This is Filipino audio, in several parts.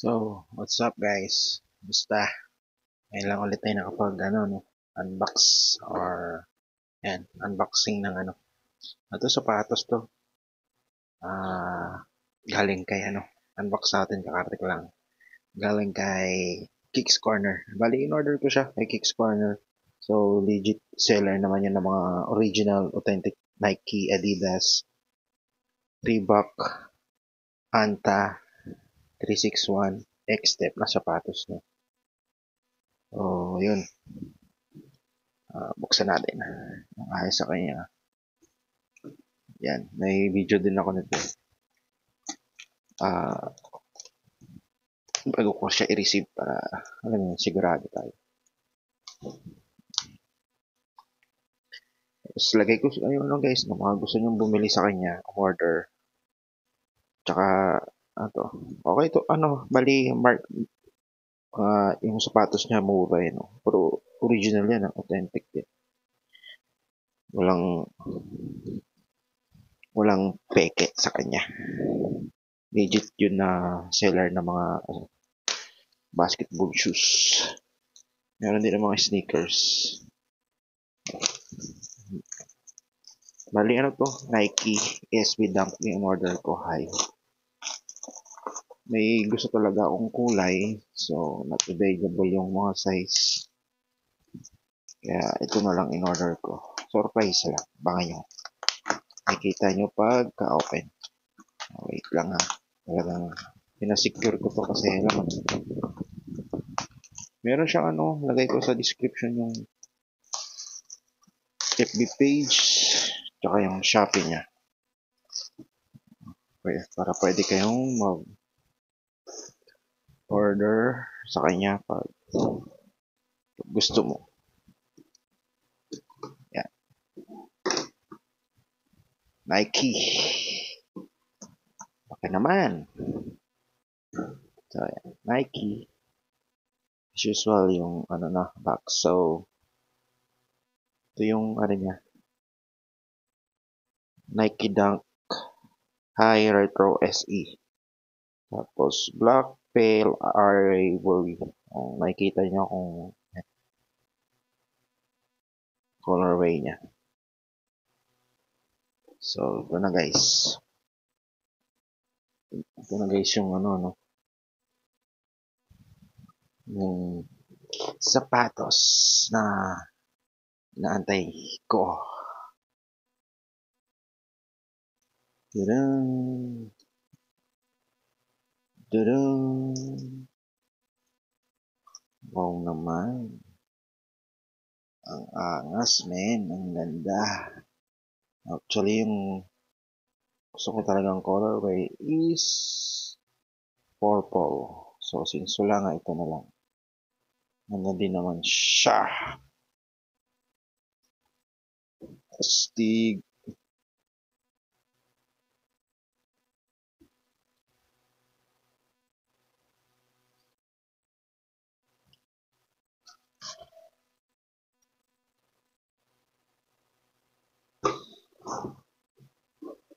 So, what's up guys? Basta, ngayon lang ulit tayo nakapag ano, no, unbox or yan, unboxing ng ano. Ito sapatos to. Ah, galing kay ano, unbox natin kakarating lang. Galing kay Kicks Corner. Bali, in-order ko siya kay Kicks Corner. So, legit seller naman yan ng mga original, authentic Nike, Adidas, Reebok, Anta, 361 X-Step na sapatos no. Oh, yun. Uh, buksan natin. Ang ayos sa kanya. Yan. May video din ako nito. Ah, uh, bago ko siya i-receive para, alam mo, sigurado tayo. Tapos lagay ko, ayun lang guys, no, mga gusto nyong bumili sa kanya, order. Tsaka, ato, okay to, ano, bali, mark, uh, yung sapatos niya mura no? pero original yan, authentic din. Walang, walang peke sa kanya. Legit yun na seller ng mga uh, basketball shoes. Meron din ng mga sneakers. Bali, ano to? Nike SB Dunk yung order ko. High. May gusto talaga akong kulay. So, not available yung mga size. Kaya, ito na lang in order ko. Surprise lang. Baka nyo. Nakikita nyo pagka-open. Wait lang ha. Talagang pinasecure ko to kasi alam Meron siyang ano, lagay ko sa description yung FB page tsaka yung Shopee niya. Para pwede kayong mag order sa kanya pag gusto mo. Yan. Nike. Okay naman. So, yan. Nike. As usual, yung ano na, box. So, ito yung ano niya. Nike Dunk High Retro SE. Tapos, Black Pale Ivory. Kung nakikita nyo kung colorway niya. So, ito na guys. Ito na guys yung ano, no. Yung sapatos na naantay ko. Tadang. Tadang. Wow naman. Ang angas, men. Ang ganda. Actually, yung gusto ko talagang colorway is purple. So, since wala nga, ito na lang. Ganda din naman siya. Astig.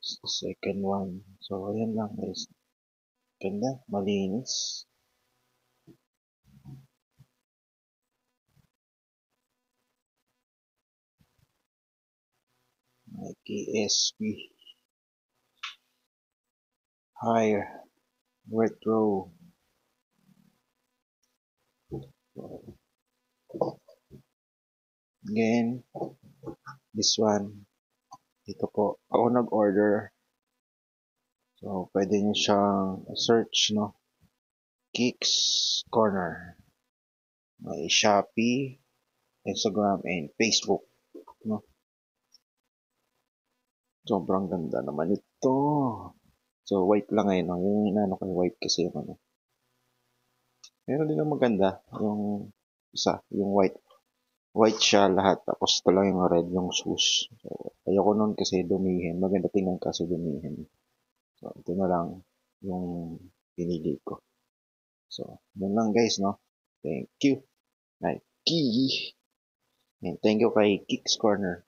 Second one. So, ayan lang guys. Ganda, malinis. SB. Higher. Retro. Again, this one dito po ako nag-order. So pwede nyo siyang search no? Kicks Corner. May Shopee Instagram and Facebook no? Sobrang ganda naman ito. So white lang ngayon no? yung inano ko white kasi yung ano. Meron din ang maganda yung isa yung white white siya lahat tapos ito lang yung red yung shoes so, ayoko nun kasi dumihin. Maganda tingnan kasi dumihin. So ito na lang yung pinili ko. So yun lang guys no? Thank you. Nike. And thank you kay Kicks Corner.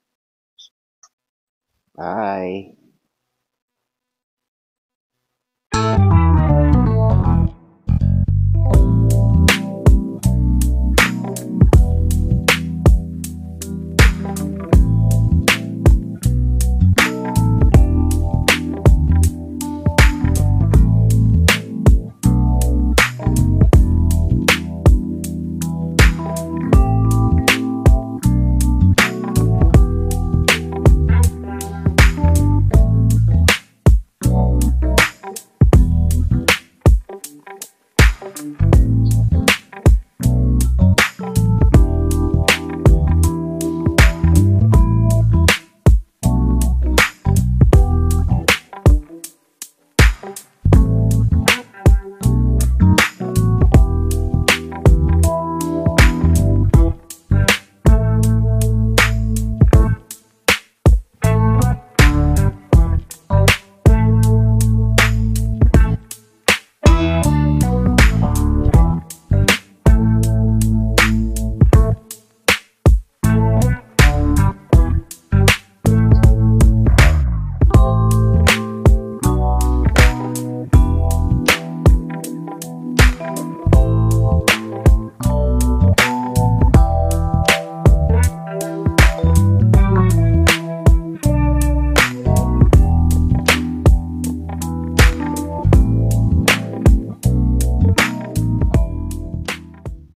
Bye Bye.